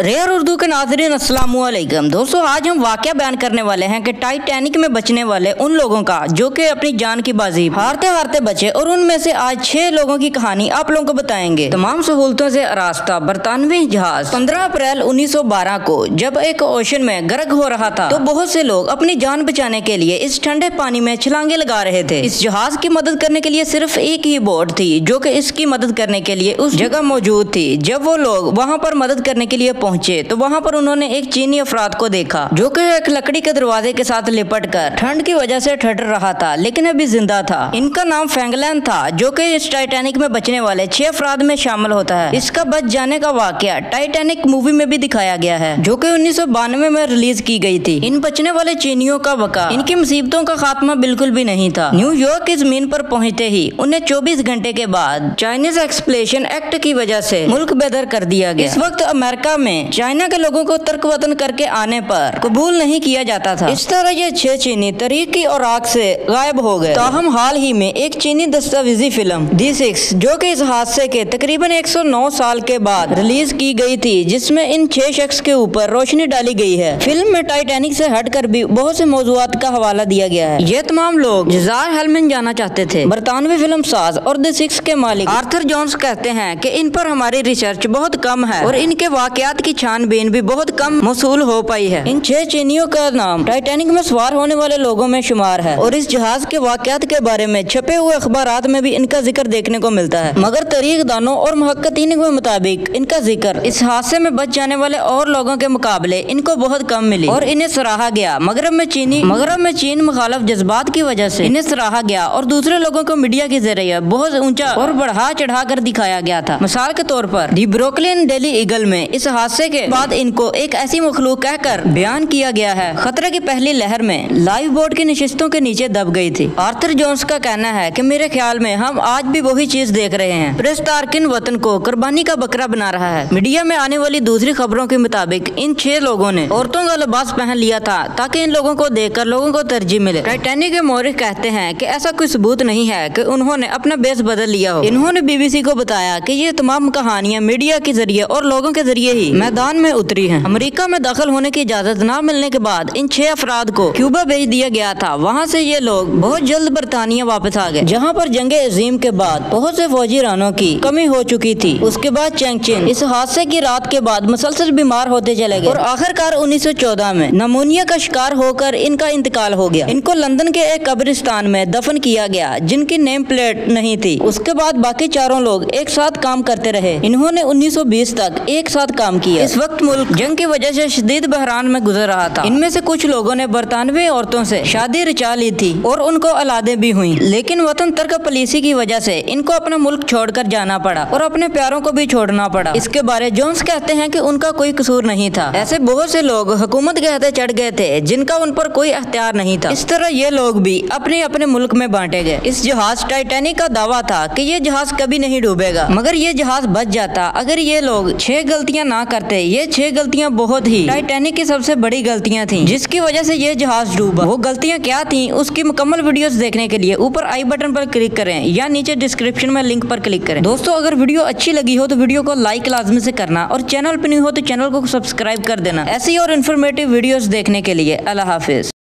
Rare Urdu के नाजरीन असलम दोस्तों, आज हम वाक्य बयान करने वाले हैं कि टाइटैनिक में बचने वाले उन लोगों का, जो कि अपनी जान की बाजी हारते हारते बचे और उनमें से आज छह लोगों की कहानी आप लोगों को बताएँगे। तमाम सहूलतों से रास्ता बरतानवी जहाज़। 15 अप्रैल 1912 को, जब एक ओशन में गर्क हो रहा था तो बहुत से लोग अपनी जान बचाने के लिए इस ठंडे पानी में छलांगे लगा रहे थे। इस जहाज़ की मदद करने के लिए सिर्फ़ एक ही बोट थी, जो की इसकी मदद करने के लिए उस जगह मौजूद थी। जब वो लोग वहाँ पर मदद करने के लिए पहुँचे तो वहाँ पर उन्होंने एक चीनी अफराद को देखा, जो कि एक लकड़ी के दरवाजे के साथ लिपट कर ठंड की वजह से ठटर रहा था, लेकिन अभी ज़िंदा था। इनका नाम फैंगलैन था, जो कि इस टाइटैनिक में बचने वाले छह अफराद में शामिल होता है। इसका बच जाने का वाक्य टाइटैनिक मूवी में भी दिखाया गया है, जो की उन्नीस सौ बानवे में रिलीज़ की गई थी। इन बचने वाले चीनियों का बका इनकी मुसीबतों का खात्मा बिल्कुल भी नहीं था। न्यूयॉर्क की ज़मीन पर पहुँचते ही उन्हें 24 घंटे के बाद चाइनीज़ एक्सप्लेशन एक्ट की वजह से मुल्क बेदर कर दिया गया। इस वक्त अमेरिका में चाइना के लोगों को तर्क वतन करके आने पर कबूल नहीं किया जाता था। इस तरह ये छह चीनी तरीकी और आग से गायब हो गए। ताहम हाल ही में एक चीनी दस्तावेजी फ़िल्म दी सिक्स जो कि इस हादसे के तकरीबन 109 साल के बाद रिलीज़ की गई थी जिसमें इन छह शख्स के ऊपर रोशनी डाली गई है। फ़िल्म में टाइटैनिक से हटकर भी बहुत से मौजूद का हवाला दिया गया है। ये तमाम लोग जजार हेलमिन जाना चाहते थे। बरतानवी फ़िल्म साज और द सिक्स के मालिक आर्थर जॉन्स कहते हैं की इन पर हमारी रिसर्च बहुत कम है और इनके वाकयात की छानबीन भी बहुत कम मसूल हो पाई है। इन छह चीनियों का नाम टाइटैनिक में सवार होने वाले लोगों में शुमार है और इस जहाज़ के वाकत के बारे में छपे हुए अखबार में भी इनका ज़िक्र देखने को मिलता है। मगर तरीक दानों और महक्तीन के मुताबिक इनका ज़िक्र इस हादसे में बच जाने वाले और लोगों के मुकाबले इनको बहुत कम मिली और इन्हें सराहा गया। मगरब में चीनी, मगरब में चीन मुखालफ जज्बात की वजह से इन्हें सराहा गया और दूसरे लोगों को मीडिया के ज़रिए बहुत ऊँचा और बढ़ा चढ़ा कर दिखाया गया था। मिसाल के तौर पर दी ब्रोकलिन डेली ईगल में इस हादसे के बाद इनको एक ऐसी मखलूक कहकर बयान किया गया है। खतरे की पहली लहर में लाइफ बोर्ड की नशिस्तों के नीचे दब गई थी। आर्थर जोन्स का कहना है कि मेरे ख्याल में हम आज भी वही चीज़ देख रहे हैं। प्रेस तारकिन वतन को कुर्बानी का बकरा बना रहा है। मीडिया में आने वाली दूसरी खबरों के मुताबिक इन छह लोगों ने औरतों का लिबास पहन लिया था ताकि इन लोगों को देखकर लोगों को तरजीह मिले। टाइटेनिक के मोरिक कहते हैं कि ऐसा कोई सबूत नहीं है कि उन्होंने अपना बेस बदल लिया हो। इन्होंने बीबीसी को बताया कि ये तमाम कहानियाँ मीडिया के ज़रिए और लोगों के ज़रिए ही मैदान में उतरी हैं। अमेरिका में दाखिल होने की इजाज़त न मिलने के बाद इन छह अफराद को क्यूबा भेज दिया गया था। वहाँ से ये लोग बहुत जल्द बरतानिया वापस आ गए, जहाँ पर जंग अजीम के बाद बहुत से फौजी रानों की कमी हो चुकी थी। उसके बाद चैंगचिन इस हादसे की रात के बाद मुसलसल बीमार होते चले गए और आखिरकार 1914 में नमोनिया का शिकार होकर इनका इंतकाल हो गया। इनको लंदन के एक कब्रिस्तान में दफन किया गया, जिनकी नेम प्लेट नहीं थी। उसके बाद बाकी चारों लोग एक साथ काम करते रहे। इन्होंने 1920 तक एक साथ काम किया। इस वक्त मुल्क जंग की वजह से शदीद बहरान में गुजर रहा था। इनमें से कुछ लोगों ने बरतानवी औरतों से शादी रचा ली थी और उनको अलादे भी हुई। लेकिन वतन तर्क पॉलिसी की वजह से इनको अपना मुल्क छोड़कर जाना पड़ा और अपने प्यारों को भी छोड़ना पड़ा। इसके बारे जोन्स कहते हैं कि उनका कोई कसूर नहीं था। ऐसे बहुत से लोग हुकूमत के हथे चढ़ गए थे, जिनका उन पर कोई अख्तियार नहीं था। इस तरह ये लोग भी अपने अपने मुल्क में बांटे गए। इस जहाज़ टाइटेनिक का दावा था की ये जहाज़ कभी नहीं डूबेगा, मगर ये जहाज़ बच जाता अगर ये लोग छह गलतियाँ ना करते ये छह गलतियाँ बहुत ही टाइटेनिक की सबसे बड़ी गलतियाँ थी, जिसकी वजह से ये जहाज़ डूबा। वो गलतियाँ क्या थी, उसकी मुकम्मल वीडियो देखने के लिए ऊपर आई बटन पर क्लिक करें या नीचे डिस्क्रिप्शन में लिंक पर क्लिक करें। दोस्तों, अगर वीडियो अच्छी लगी हो तो वीडियो को लाइक लाजमी से करना और चैनल पर नहीं हो तो चैनल को सब्सक्राइब कर देना। ऐसी और इन्फॉर्मेटिव वीडियोस देखने के लिए अल्लाह हाफिज।